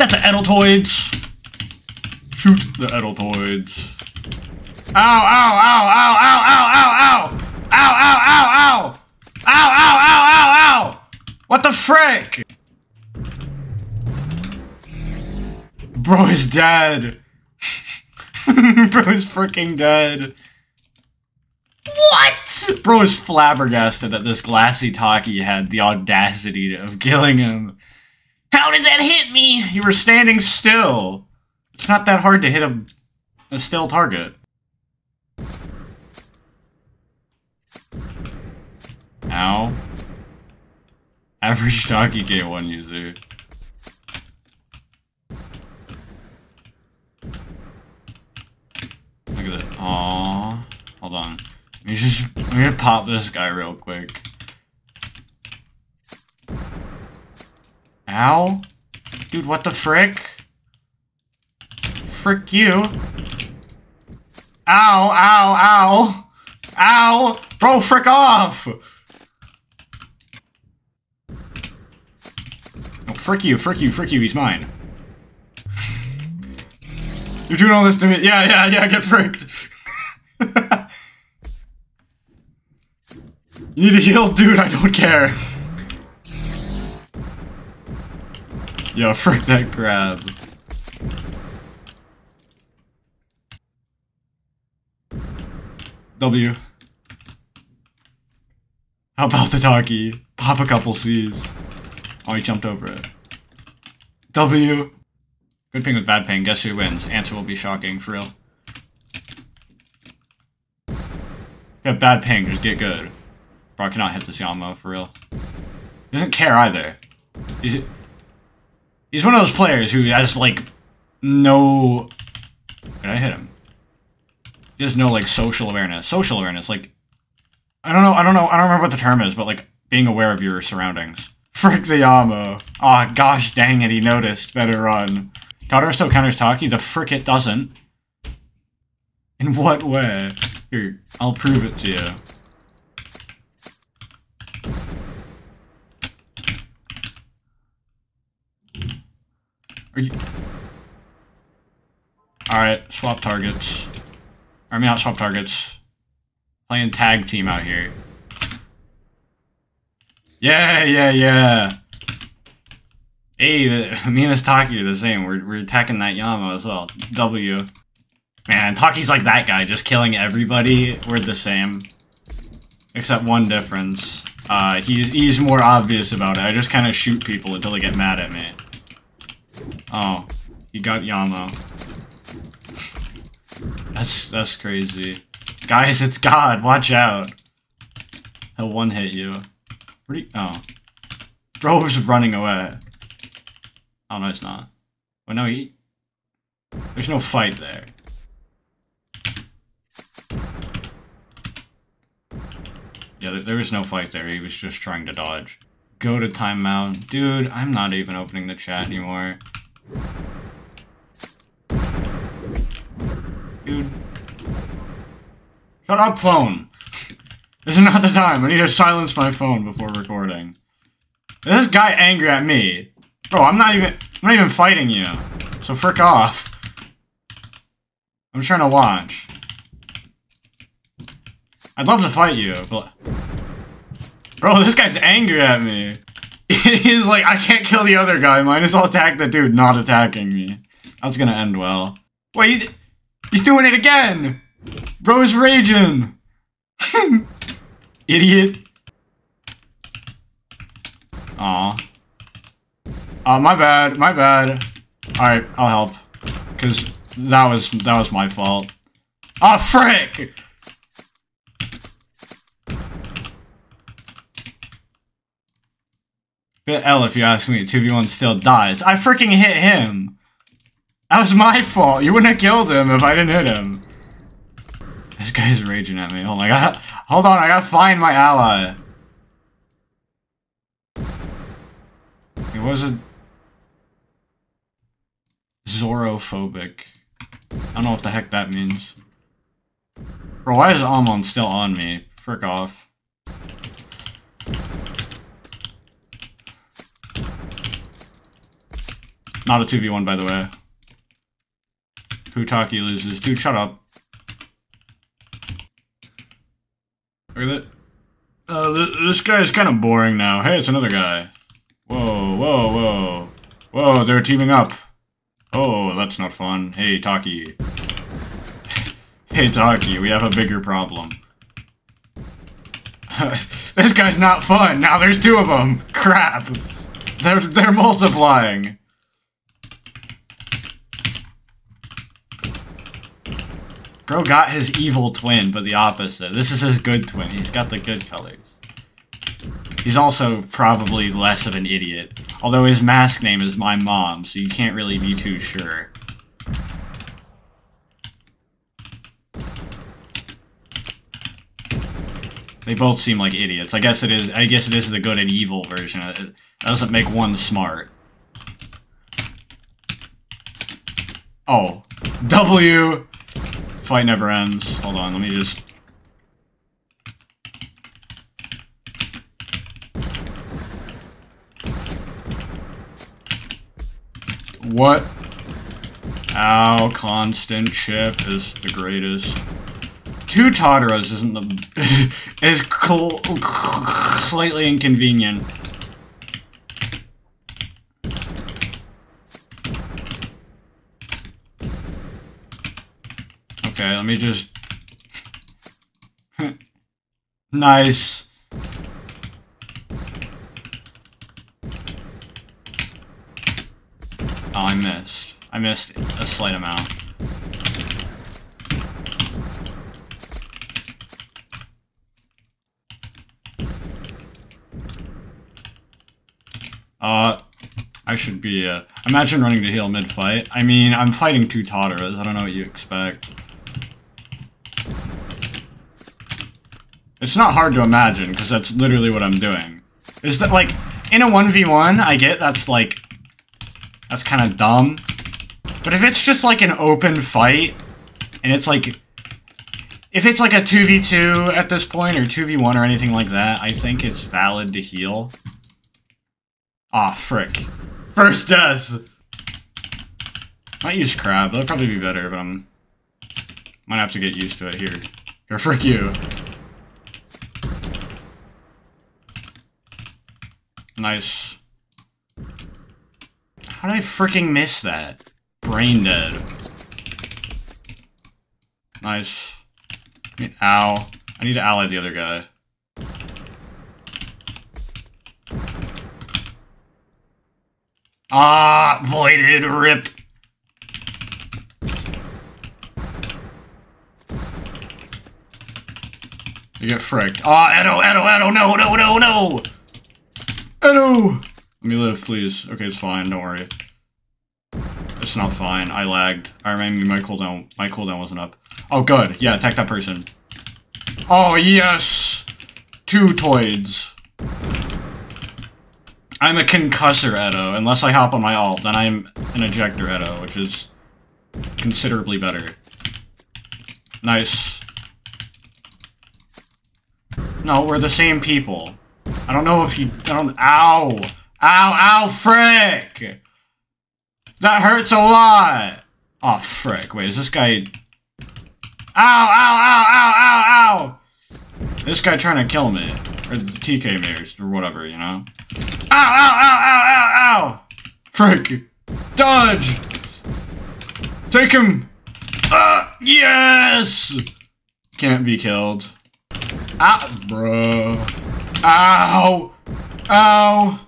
Stat the Edeltoids! Shoot the Edeltoids. Ow, ow, ow, ow, ow, ow, ow, ow! Ow, ow, ow, ow! Ow, ow, ow, ow, ow! What the frick? Bro is dead. Bro is freaking dead. What? Bro is flabbergasted that this glassy talkie had the audacity of killing him. How did that hit me? You were standing still. It's not that hard to hit a, a still target. Ow. Average Taki K1 user. Look at that. Aww. Hold on. Let me just let me pop this guy real quick. Ow. Dude, what the frick? Frick you. Ow, ow, ow. Ow! Bro, frick off! Oh, frick you, frick you, frick you, he's mine. You're doing all this to me. Yeah, yeah, yeah, get fricked. you need to heal? Dude, I don't care. Yo, frick that crab. W. How about the Taki? Pop a couple C's. Oh, he jumped over it. W. Good ping with bad ping. Guess who wins? Answer will be shocking, for real. Got bad ping, just get good. Bro, I cannot hit this Yamo, for real. He doesn't care either. He's, he's one of those players who has, like, no... Did I hit him? Has no, like, social awareness. Social awareness, like... I don't know, I don't know, I don't remember what the term is, but, like, being aware of your surroundings. Frick the Yamo. Aw, oh, gosh dang it, he noticed. Better run. Tatara still counters Taki? The frick it doesn't. In what way? Here, I'll prove it to you. You... Alright, swap targets. I mean, not swap targets. Playing tag team out here. Yeah, yeah, yeah. Hey, the, me and this Taki are the same. We're, we're attacking that Yamo as well. W. Man, Taki's like that guy, just killing everybody. We're the same. Except one difference. Uh, he's, he's more obvious about it. I just kind of shoot people until they get mad at me. Oh, he got Yamo. That's, that's crazy. Guys, it's God. Watch out. He'll one-hit you. Where do you... Oh. Bro's running away. Oh, no, it's not. Well, no, he... There's no fight there. Yeah, there was no fight there. He was just trying to dodge. Go to timeout. Dude, I'm not even opening the chat anymore. Dude. Shut up, phone! This is not the time. I need to silence my phone before recording. This guy angry at me. Bro, I'm not even- I'm not even fighting you. So frick off. I'm trying to watch. I'd love to fight you, but... Bro, this guy's angry at me. He's like, I can't kill the other guy, might as well attack the dude not attacking me. That's gonna end well. Wait, he's, he's doing it again! Bro's raging! Idiot. Aw. Uh, my bad, my bad. Alright, I'll help. Cause that was, that was my fault. Ah, oh, frick! L if you ask me, 2v1 still dies. I freaking hit him! That was my fault! You wouldn't have killed him if I didn't hit him. This guy's raging at me. Oh my god. Hold on, I gotta find my ally. It was a... Zorophobic. I don't know what the heck that means. Bro, why is Almond still on me? Frick off. Not a 2v1, by the way. Putaki loses. Dude, shut up. Look at that. Uh, th this guy is kind of boring now. Hey, it's another guy. Whoa, whoa, whoa. Whoa, they're teaming up. Oh, that's not fun. Hey, Taki. hey, Taki, we have a bigger problem. this guy's not fun. Now there's two of them. Crap. They're, they're multiplying. Bro got his evil twin, but the opposite. This is his good twin. He's got the good colors. He's also probably less of an idiot. Although his mask name is my mom, so you can't really be too sure. They both seem like idiots. I guess it is. I guess it is the good and evil version. It doesn't make one smart. Oh, W. Fight never ends. Hold on, let me just. What? Ow, constant chip is the greatest. Two Tataras isn't the is slightly inconvenient. Okay, let me just nice. Oh, I missed. I missed a slight amount. Uh, I should be, uh, imagine running to heal mid-fight. I mean, I'm fighting two Tataras, I don't know what you expect. It's not hard to imagine, because that's literally what I'm doing. Is that, like, in a 1v1, I get that's, like, that's kind of dumb. But if it's just, like, an open fight, and it's, like, if it's, like, a 2v2 at this point, or 2v1 or anything like that, I think it's valid to heal. Aw, oh, frick. First death! Might use crab, that'd probably be better, but I'm... Might have to get used to it here. Here, frick you. Nice. How did I freaking miss that? Brain dead. Nice. Ow. I need to ally the other guy. Ah, voided, rip. You get fricked. Ah, oh, Edo, Edo, Edo, no, no, no, no! Edo! Let me live, please. Okay, it's fine, don't worry. It's not fine, I lagged. I remember my cooldown, my cooldown wasn't up. Oh, good. Yeah, attack that person. Oh, yes! Two toids. I'm a concussor Edo. Unless I hop on my alt, then I'm an ejector Edo, which is considerably better. Nice. No, we're the same people. I don't know if you... I don't... Ow! Ow, ow, frick! That hurts a lot! Oh, frick. Wait, is this guy... Ow, ow, ow, ow, ow, ow! This guy trying to kill me. Or TK me, or whatever, you know? Ow, ow, ow, ow, ow, ow! Frick! Dodge! Take him! Uh, yes! Can't be killed. Ah, bro. Ow! Ow!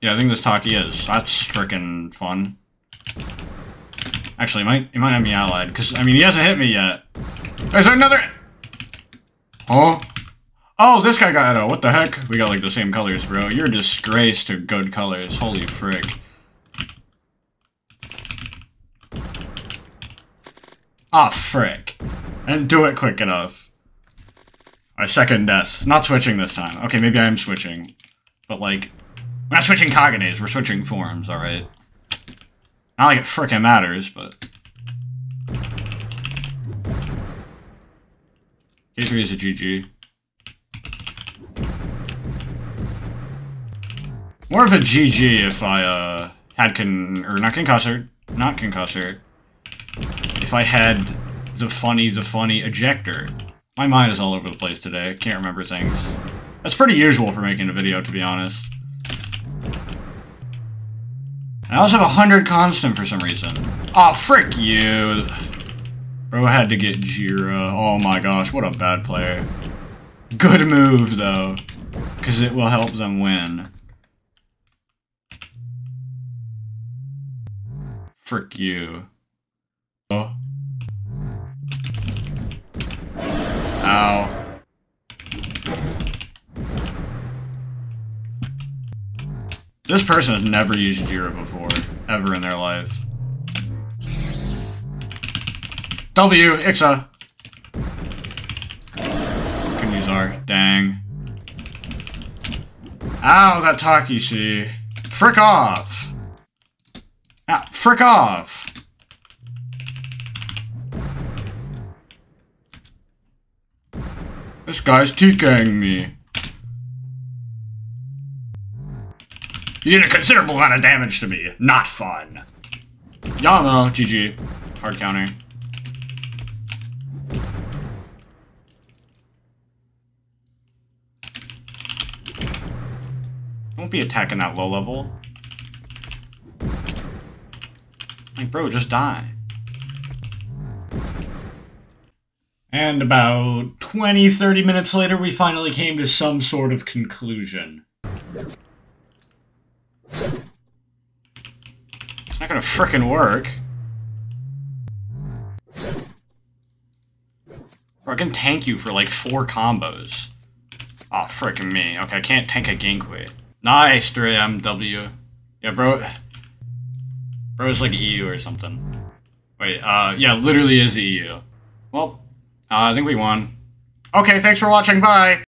Yeah, I think this Taki is. That's freaking fun. Actually, he might, he might have me allied, because, I mean, he hasn't hit me yet. There's another... Oh? Oh, this guy got Edo. What the heck? We got, like, the same colors, bro. You're a disgrace to good colors. Holy frick. Ah, frick. Didn't do it quick enough. My second death. Not switching this time. Okay, maybe I am switching. But, like, we're not switching Kagunes, we're switching forms, alright? Not like it frickin' matters, but... K3 is a GG. More of a GG if I, uh, had con- or not concussor, not concussor. If I had the funny, the funny ejector. My mind is all over the place today. I can't remember things. That's pretty usual for making a video, to be honest. I also have a 100 constant for some reason. oh, frick you. Bro had to get Jira. Oh my gosh, what a bad player. Good move, though. Because it will help them win. Frick you. Ow. This person has never used Jira before, ever in their life. W, Ixa. Can use R, dang. Ow, that see. Frick off! Ah, frick off! This guy's TKing me. You did a considerable amount of damage to me. Not fun. Yamo, GG. Hard counter. Don't be attacking that low level. Like, bro, just die. And about 20, 30 minutes later, we finally came to some sort of conclusion. It's not gonna frickin' work. Bro, I can tank you for like four combos. Aw, oh, frickin' me. Okay, I can't tank a Gankui. Nice, 3MW. Yeah, bro. Bro's like EU or something. Wait, uh, yeah, literally is EU. Well, uh, I think we won. Okay, thanks for watching, bye!